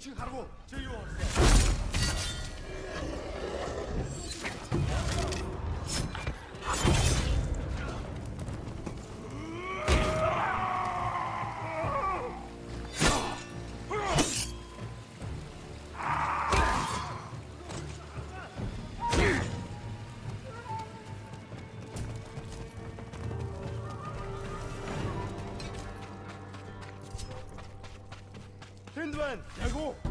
우측 가라고 제이 왔어 이완 야고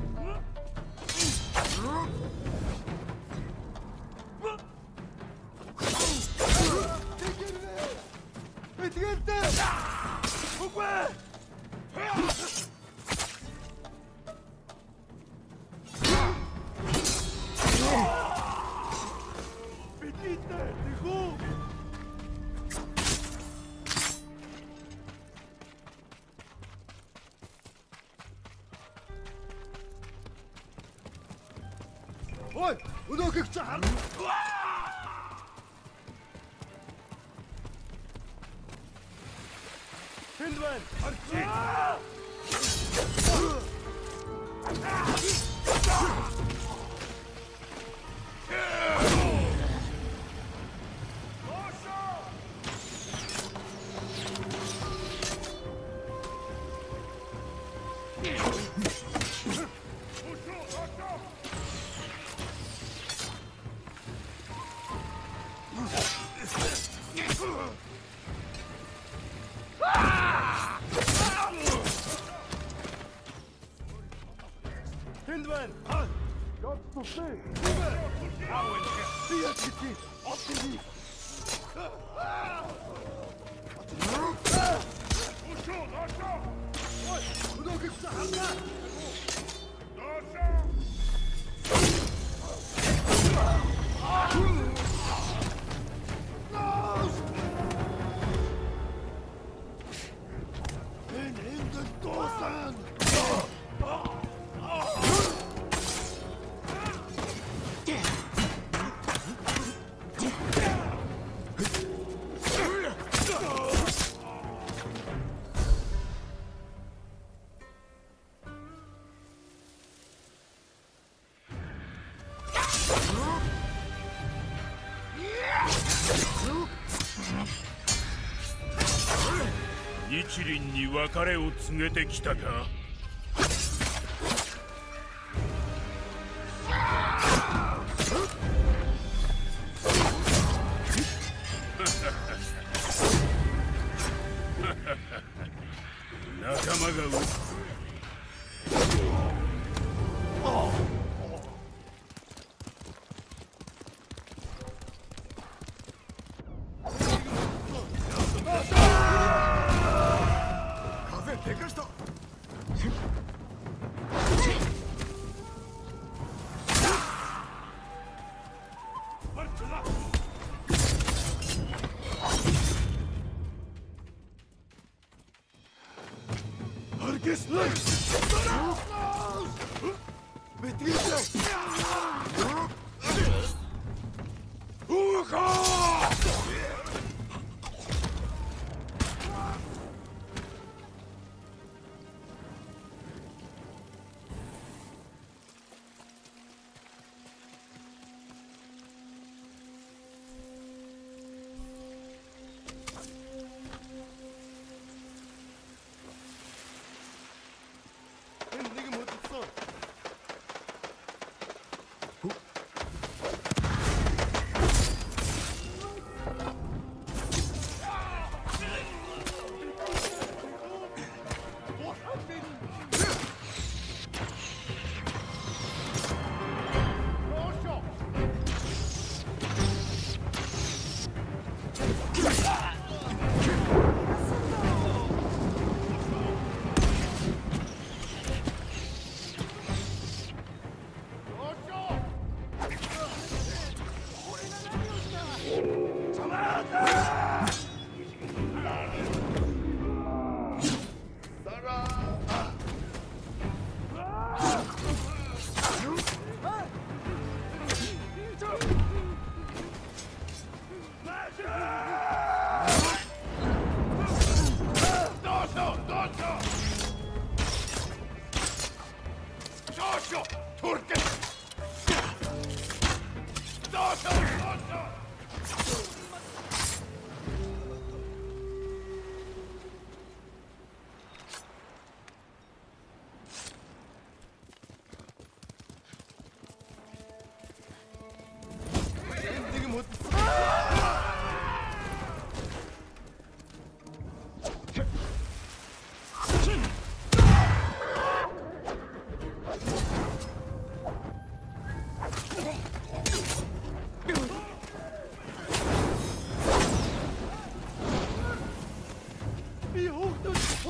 Ой, өнөөхийг чи хар. Хиндвэн, арчи. هندمان جاب الصفين حاول فيها كتير عطي ليك وشوط وشوط هدوك السحر 日輪に別れを告げてきたか。仲間が撃つ Look!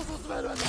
進めるわけ